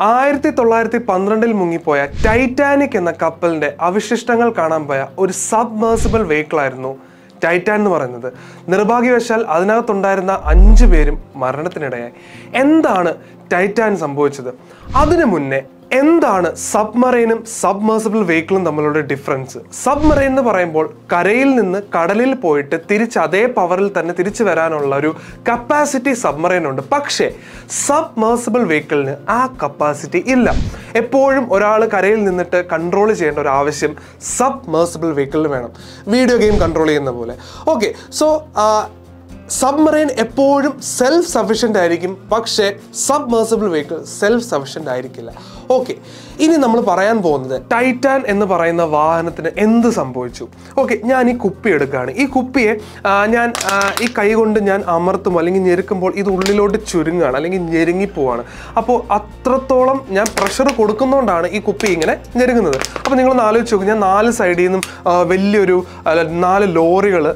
ആയിരത്തി തൊള്ളായിരത്തി പന്ത്രണ്ടിൽ മുങ്ങിപ്പോയ ടൈറ്റാനിക് എന്ന കപ്പലിന്റെ അവശിഷ്ടങ്ങൾ കാണാൻ പോയ ഒരു സബ്മേഴ്സിബിൾ വെഹിക്കിൾ ആയിരുന്നു ടൈറ്റാൻ എന്ന് പറയുന്നത്. നിർഭാഗ്യവശാൽ അതിനകത്തുണ്ടായിരുന്ന അഞ്ചു പേരും മരണത്തിനിടയായി. എന്താണ് ടൈറ്റാൻ സംഭവിച്ചത്? അതിനു മുന്നേ എന്താണ് സബ്മറൈനും സബ്മേഴ്സിബിൾ വെഹിക്കിളും തമ്മിലുള്ള ഡിഫറൻസ്? സബ്മറൈൻ എന്ന് പറയുമ്പോൾ കരയിൽ നിന്ന് കടലിൽ പോയിട്ട് തിരിച്ച് അതേ പവറിൽ തന്നെ തിരിച്ചു വരാനുള്ള ഒരു കപ്പാസിറ്റി സബ്മറൈൻ ഉണ്ട്. പക്ഷേ സബ്മേഴ്സിബിൾ വെഹിക്കിളിന് ആ കപ്പാസിറ്റി ഇല്ല. എപ്പോഴും ഒരാൾ കരയിൽ നിന്നിട്ട് കൺട്രോൾ ചെയ്യേണ്ട ഒരു ആവശ്യം സബ്മേഴ്സിബിൾ വെഹിക്കിളിന് വേണം. വീഡിയോ ഗെയിം കൺട്രോൾ ചെയ്യുന്ന പോലെ. ഓക്കെ സോ സബ്മറൈൻ എപ്പോഴും സെൽഫ് സഫീഷ്യന്റ് ആയിരിക്കും. പക്ഷേ സബ്മേഴ്സിബിൾ വെഹിക്കിൾ സെൽഫ് സഫീഷ്യന്റ് ആയിരിക്കില്ല. ഓക്കെ ഇനി നമ്മൾ പറയാൻ പോകുന്നത് ടൈറ്റാൻ എന്ന് പറയുന്ന വാഹനത്തിന് എന്ത് സംഭവിച്ചു? ഓക്കെ ഞാൻ ഈ കുപ്പി എടുക്കുകയാണ്. ഈ കുപ്പിയെ ഞാൻ ഈ കൈ കൊണ്ട് ഞാൻ അമർത്തും അല്ലെങ്കിൽ ഞെരുക്കുമ്പോൾ ഇത് ഉള്ളിലോട്ട് ചുരുങ്ങുകയാണ് അല്ലെങ്കിൽ ഞെരുങ്ങിപ്പോവാണ്. അപ്പോൾ അത്രത്തോളം ഞാൻ പ്രഷർ കൊടുക്കുന്നതുകൊണ്ടാണ് ഈ കുപ്പി ഇങ്ങനെ ഞെരുങ്ങുന്നത്. അപ്പോൾ നിങ്ങളൊന്ന് ആലോചിച്ച് നോക്കും. ഞാൻ നാല് സൈഡിൽ നിന്നും വലിയൊരു നാല് ലോറികൾ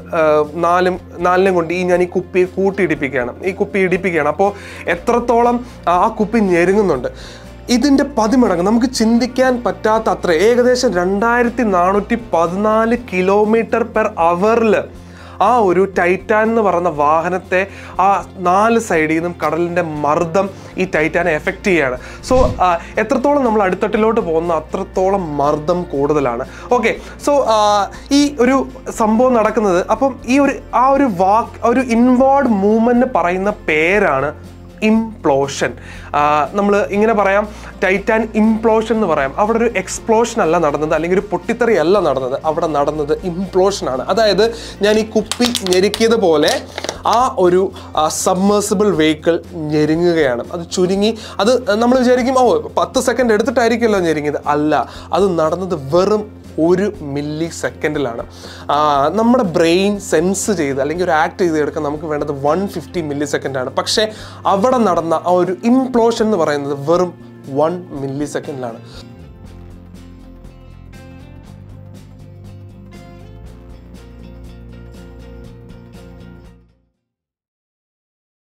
നാലും നാലിനെ കൊണ്ട് ഈ ഞാൻ ഈ കുപ്പി കൂട്ടിയിടിപ്പിക്കുകയാണ്. ഈ കുപ്പി ഇടിപ്പിക്കുകയാണ്. അപ്പോൾ എത്രത്തോളം ആ കുപ്പി ഞെരുങ്ങുന്നുണ്ട്. ഇതിന്റെ പതിമടങ്ങ് നമുക്ക് ചിന്തിക്കാൻ പറ്റാത്ത അത്ര. ഏകദേശം രണ്ടായിരത്തി നാനൂറ്റി പതിനാല് കിലോമീറ്റർ പെർ അവറിൽ ആ ഒരു ടൈറ്റാൻ എന്ന് പറയുന്ന വാഹനത്തെ ആ നാല് സൈഡിൽ നിന്നും കടലിന്റെ മർദ്ദം ഈ ടൈറ്റാനെ എഫക്റ്റ് ചെയ്യുകയാണ് സോ എത്രത്തോളം നമ്മൾ അടിത്തട്ടിലോട്ട് പോകുന്ന അത്രത്തോളം മർദ്ദം കൂടുതലാണ്. ഓക്കെ സോ ഈ ഒരു സംഭവം നടക്കുന്നത് അപ്പം ഈ ഒരു ആ ഒരു വാക്ക് ഒരു ഇൻവേർഡ് മൂവ്മെന്റ് പറയുന്ന പേരാണ് ഇംപ്ലോഷൻ നമ്മൾ ഇങ്ങനെ പറയാം ടൈറ്റാൻ ഇംപ്ലോഷൻ എന്ന് പറയാം. അവിടെ ഒരു എക്സ്പ്ലോഷൻ അല്ല നടന്നത് അല്ലെങ്കിൽ ഒരു പൊട്ടിത്തെറി അല്ല നടന്നത്. അവിടെ നടന്നത് ഇംപ്ലോഷനാണ് അതായത് ഞാൻ ഈ കുപ്പി ഞെരുക്കിയത് പോലെ ആ ഒരു സബ്മേഴ്സിബിൾ വെഹിക്കിൾ ഞെരുങ്ങുകയാണ്. അത് ചുരുങ്ങി അത് നമ്മൾ വിചാരിക്കും ഓ പത്ത് സെക്കൻഡ് എടുത്തിട്ടായിരിക്കുമല്ലോ ഞെരുങ്ങിയത്. അല്ല അത് നടന്നത് വെറും ഒരു മില്ലി സെക്കൻഡിലാണ് നമ്മുടെ ബ്രെയിൻ സെൻസ് ചെയ്ത് അല്ലെങ്കിൽ ഒരു ആക്ട് ചെയ്ത് എടുക്കാൻ നമുക്ക് വേണ്ടത് വൺ ഫിഫ്റ്റി മില്ലി സെക്കൻഡാണ് പക്ഷേ അവിടെ നടന്ന ആ ഒരു ഇംപ്ലോഷൻ എന്ന് പറയുന്നത് വെറും വൺ മില്ലി സെക്കൻഡിലാണ്